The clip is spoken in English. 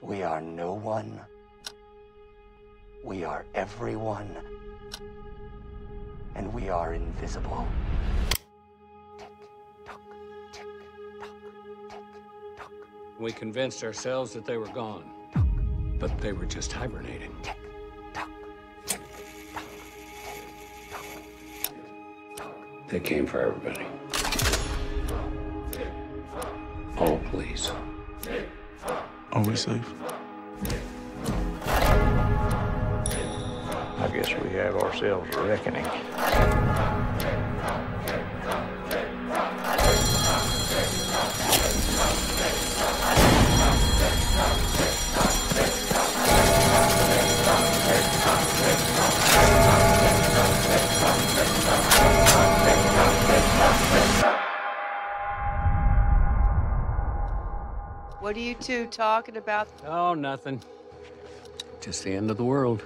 We are no one. We are everyone. And we are invisible. Tick tock, tick tock, tick tock, We convinced ourselves that they were gone. But they were just hibernating. tick tock, tick tock, tick tock. They came for everybody. All please. Are we safe? I guess we have ourselves a reckoning. What are you two talking about? Oh, nothing. Just the end of the world.